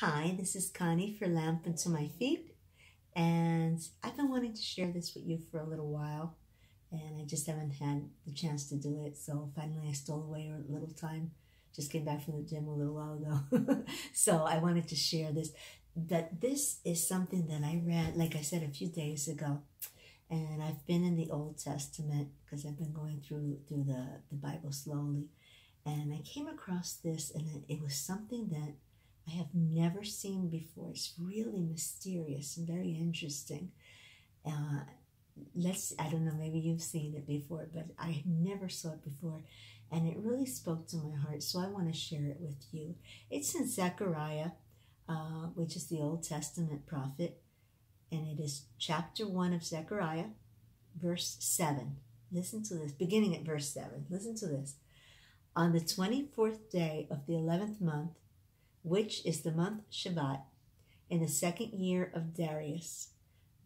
Hi, this is Connie for Lamp Unto My Feet, and I've been wanting to share this with you for a little while, and I just haven't had the chance to do it. So finally, I stole away a little time. Just came back from the gym a little while ago, so I wanted to share this. That this is something that I read, like I said a few days ago, and I've been in the Old Testament because I've been going through through the the Bible slowly, and I came across this, and it was something that I have never seen before. It's really mysterious and very interesting. Uh, let's, I don't know, maybe you've seen it before, but I never saw it before. And it really spoke to my heart, so I want to share it with you. It's in Zechariah, uh, which is the Old Testament prophet, and it is chapter 1 of Zechariah, verse 7. Listen to this, beginning at verse 7. Listen to this. On the 24th day of the 11th month, which is the month Shevat, in the second year of Darius.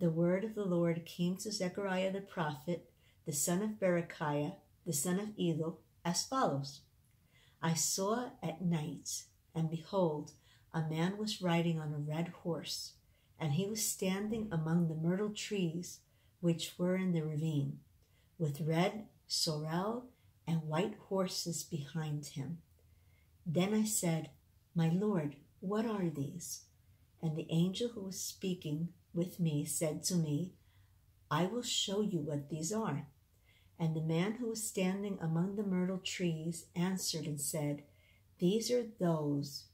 The word of the Lord came to Zechariah the prophet, the son of Berechiah, the son of Iddo, as follows I saw at night, and behold, a man was riding on a red horse, and he was standing among the myrtle trees which were in the ravine, with red sorrel and white horses behind him. Then I said, my Lord, what are these? And the angel who was speaking with me said to me, I will show you what these are. And the man who was standing among the myrtle trees answered and said, These are those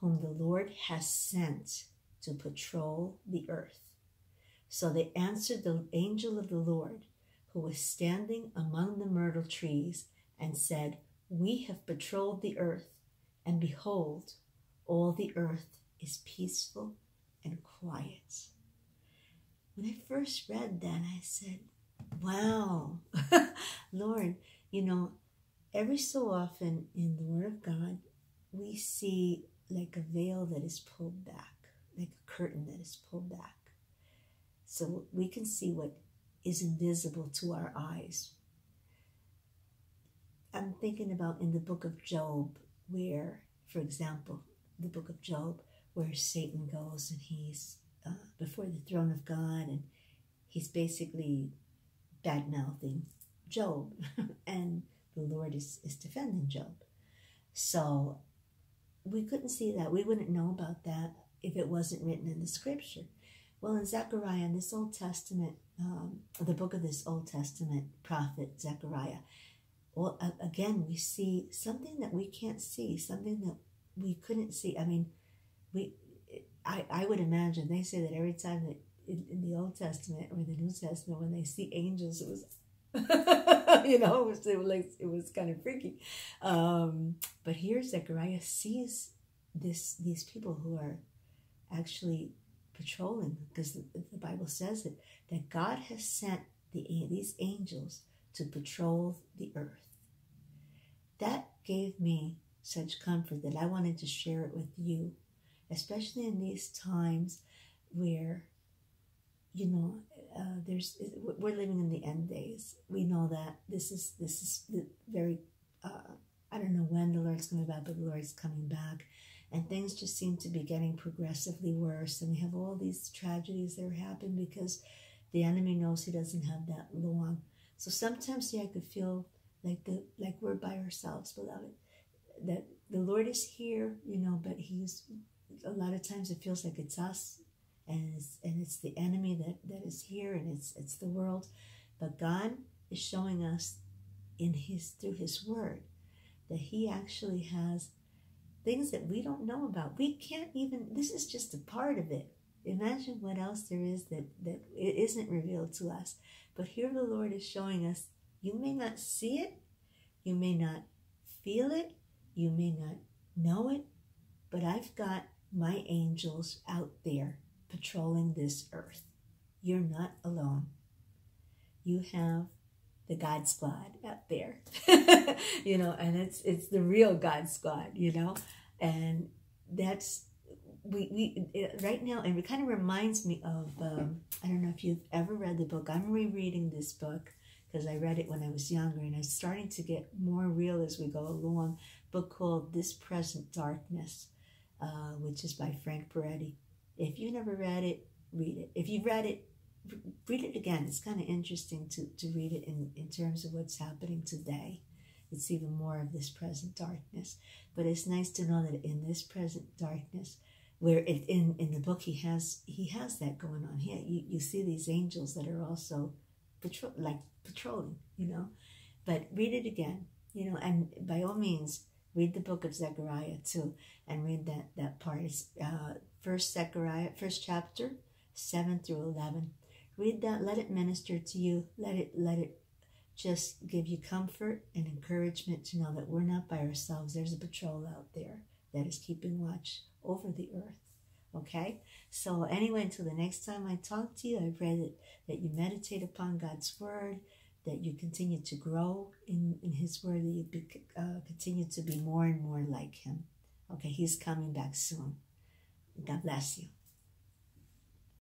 whom the Lord has sent to patrol the earth. So they answered the angel of the Lord, who was standing among the myrtle trees, and said, We have patrolled the earth and behold, all the earth is peaceful and quiet. When I first read that, I said, Wow, Lord, you know, every so often in the Word of God, we see like a veil that is pulled back, like a curtain that is pulled back. So we can see what is invisible to our eyes. I'm thinking about in the book of Job, where, for example, the book of Job, where Satan goes and he's uh, before the throne of God and he's basically bad mouthing Job, and the Lord is, is defending Job. So we couldn't see that. We wouldn't know about that if it wasn't written in the scripture. Well, in Zechariah, in this Old Testament, um, the book of this Old Testament prophet, Zechariah, well, again, we see something that we can't see, something that we couldn't see. I mean, we, I, I would imagine they say that every time that in, in the Old Testament or the New Testament, when they see angels, it was, you know, it was, it was like it was kind of freaky. Um, but here, Zechariah sees this these people who are actually patrolling because the, the Bible says it that God has sent the these angels to patrol the earth gave me such comfort that I wanted to share it with you, especially in these times where, you know, uh, there's we're living in the end days. We know that this is this is the very uh, I don't know when the Lord's coming back, but the Lord's coming back, and things just seem to be getting progressively worse. And we have all these tragedies that are happening because the enemy knows he doesn't have that long. So sometimes, yeah, I could feel like the like we're by ourselves, beloved. That the Lord is here, you know, but He's a lot of times it feels like it's us, and it's and it's the enemy that that is here, and it's it's the world, but God is showing us in His through His Word that He actually has things that we don't know about. We can't even. This is just a part of it. Imagine what else there is that that it isn't revealed to us. But here the Lord is showing us you may not see it, you may not feel it, you may not know it, but I've got my angels out there patrolling this earth. You're not alone. You have the God Squad out there, you know, and it's it's the real God Squad, you know, and that's we we it, right now, and it kind of reminds me of um, I don't know if you've ever read the book. I'm rereading this book because I read it when I was younger and it's starting to get more real as we go along. Book called This Present Darkness. uh, which is by Frank Peretti. If you never read it, read it. If you've read it, read it again. It's kind of interesting to, to read it in, in terms of what's happening today. It's even more of this present darkness. But it's nice to know that in this present darkness, where it, in in the book he has he has that going on here. You you see these angels that are also patrol like patrolling, you know. But read it again, you know, and by all means read the book of Zechariah too, and read that that part. It's uh, first Zechariah, first chapter, seven through eleven. Read that. Let it minister to you. Let it let it just give you comfort and encouragement to know that we're not by ourselves. There's a patrol out there that is keeping watch over the earth. Okay? So, anyway, until the next time I talk to you, I pray that, that you meditate upon God's word, that you continue to grow in, in His word, that you be, uh, continue to be more and more like Him. Okay? He's coming back soon. God bless you.